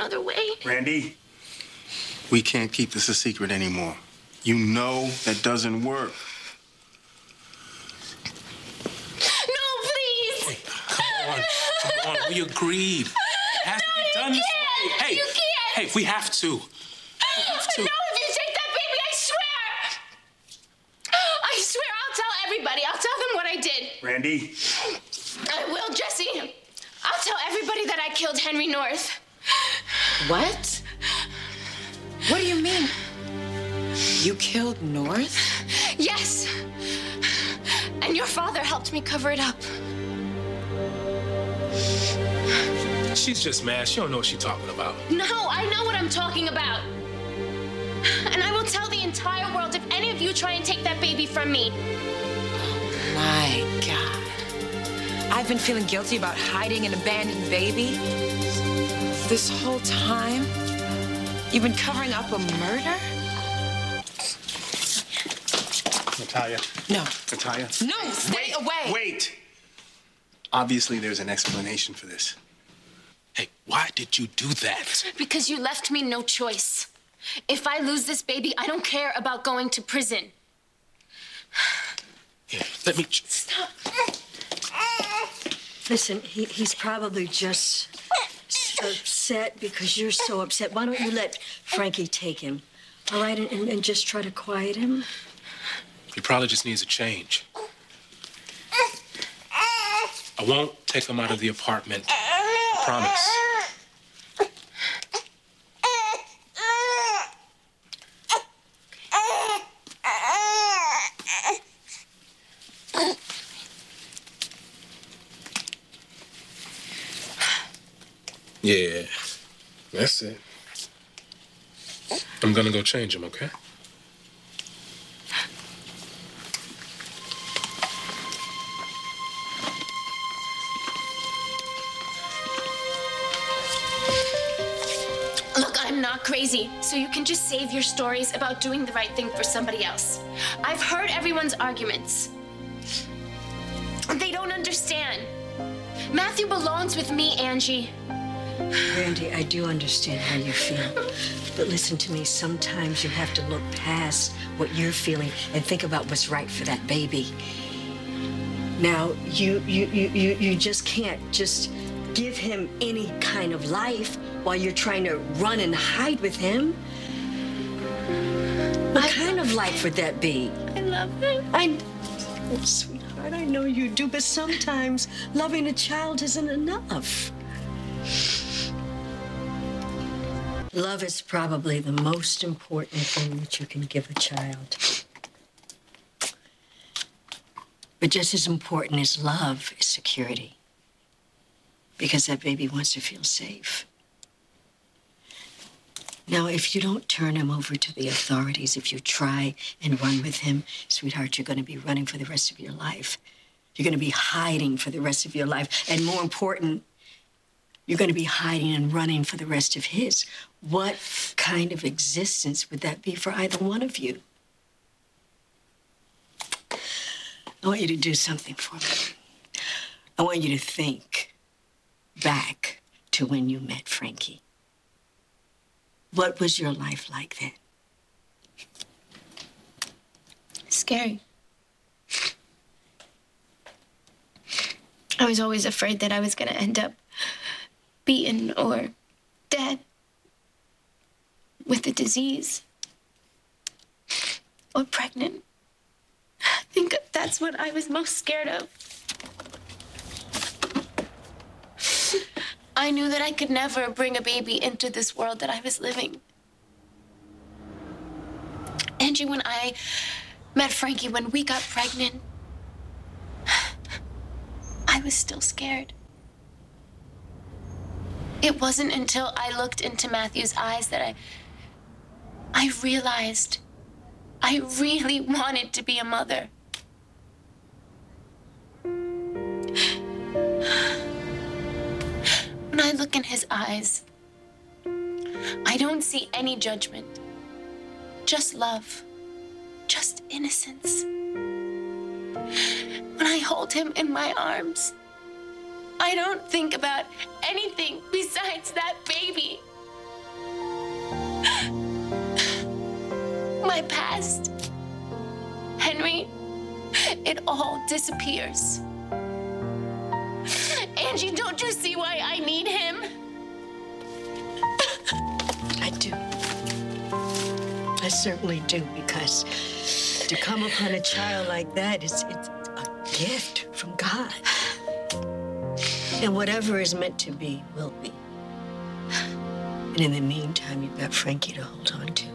another way. Randi, we can't keep this a secret anymore. You know that doesn't work. No, please. Come on, come on. We agreed. It has to No, be you done this way. can't. Hey, You can't. hey, we have to. We have to. No, if you take that baby, I swear. I swear I'll tell everybody. I'll tell them what I did. Randi, I will, Jesse. I'll tell everybody that I killed Henry North. What? What do you mean? You killed North? Yes. And your father helped me cover it up. She's just mad. She don't know what she's talking about. No, I know what I'm talking about. And I will tell the entire world if any of you try and take that baby from me. Oh, my God. I've been feeling guilty about hiding an abandoned baby. This whole time? You've been covering up a murder? Natalia. No. Natalia. No, stay away. Wait. Obviously, there's an explanation for this. Hey, why did you do that? Because you left me no choice. If I lose this baby, I don't care about going to prison. Here, let me. Stop. Listen, he, he's probably just upset because you're so upset. Why don't you let Frankie take him? All right, and, and, just try to quiet him? He probably just needs a change. I won't take him out of the apartment. I promise. That's it. I'm gonna go change him, okay? Look, I'm not crazy, so you can just save your stories about doing the right thing for somebody else. I've heard everyone's arguments. They don't understand. Matthew belongs with me, Angie. Randi, I do understand how you feel. But listen to me, sometimes you have to look past what you're feeling and think about what's right for that baby. Now, you you you you, you just can't just give him any kind of life while you're trying to run and hide with him. What kind of life would that be? I love him. I, oh, sweetheart, I know you do, but sometimes loving a child isn't enough. Love is probably the most important thing that you can give a child. But just as important as love is security. Because that baby wants to feel safe. Now, if you don't turn him over to the authorities, if you try and run with him, sweetheart, you're going to be running for the rest of your life. You're going to be hiding for the rest of your life. And more important, you're going to be hiding and running for the rest of his. What kind of existence would that be for either one of you? I want you to do something for me. I want you to think back to when you met Frankie. What was your life like then? Scary. I was always afraid that I was going to end up beaten or dead with a disease or pregnant. I think that's what I was most scared of. I knew that I could never bring a baby into this world that I was living. Angie, when I met Frankie, when we got pregnant, I was still scared. It wasn't until I looked into Matthew's eyes that I I realized I really wanted to be a mother. When I look in his eyes, I don't see any judgment, just love, just innocence. When I hold him in my arms, I don't think about anything besides that baby. My past, Henry, it all disappears. Angie, don't you see why I need him? I do. I certainly do, because to come upon a child like that is it's a gift from God. And whatever is meant to be will be. And in the meantime, you've got Frankie to hold on to.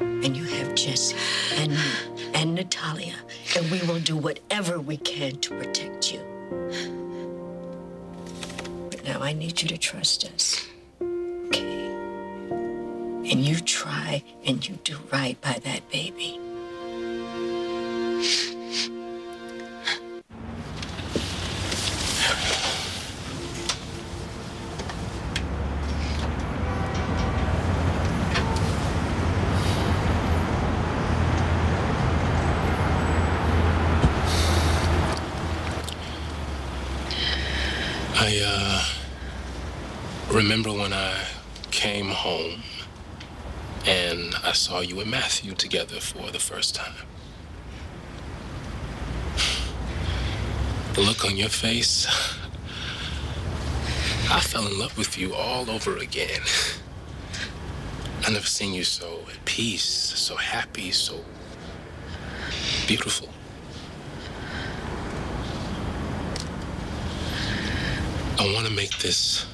And you have Jesse and me and Natalia. And we will do whatever we can to protect you. But now I need you to trust us. Okay? And you try and you do right by that baby. I, uh, remember when I came home and I saw you and Matthew together for the first time. The look on your face, I fell in love with you all over again. I never seen you so at peace, so happy, so beautiful. I want to make this,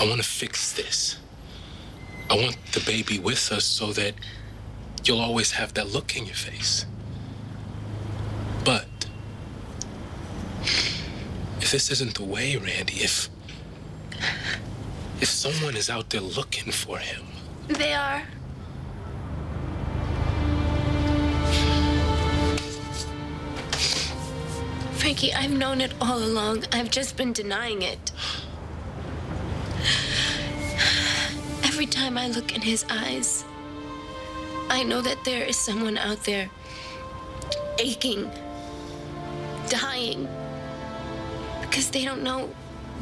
I want to fix this. I want the baby with us so that you'll always have that look in your face. But if this isn't the way, Randi, if if someone is out there looking for him, They are. Frankie, I've known it all along. I've just been denying it. Every time I look in his eyes, I know that there is someone out there aching, dying, because they don't know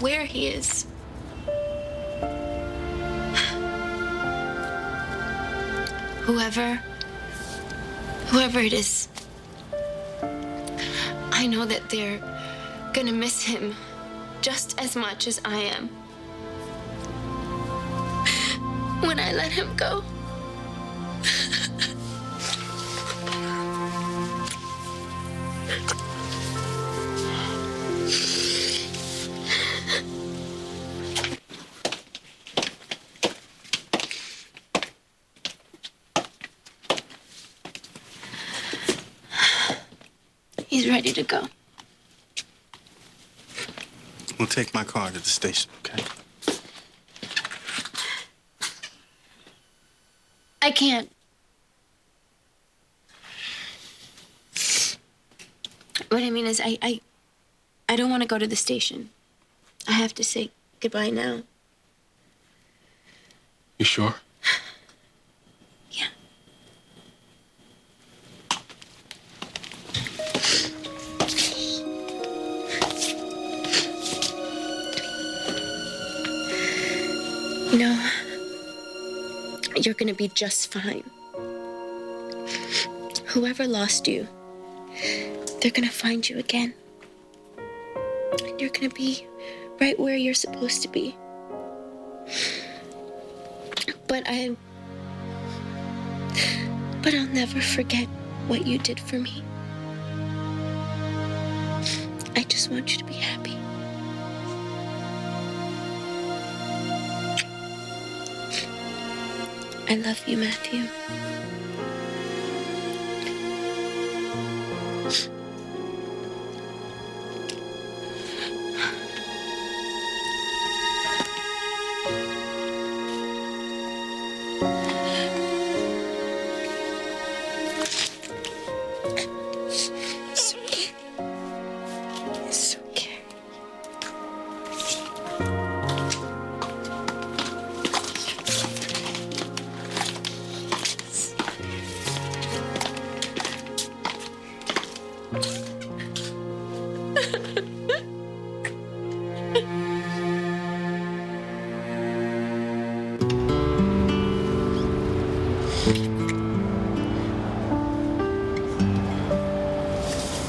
where he is. Whoever, whoever it is, I know that they're gonna miss him just as much as I am. When I let him go. Ready to go. We'll take my car to the station, okay? I can't. What I mean is, I, I, I don't want to go to the station. I have to say goodbye now. you sure? You're gonna be just fine. Whoever lost you, they're gonna find you again. And you're gonna be right where you're supposed to be. But I. But I'll never forget what you did for me. I just want you to be happy. I love you, Matthew.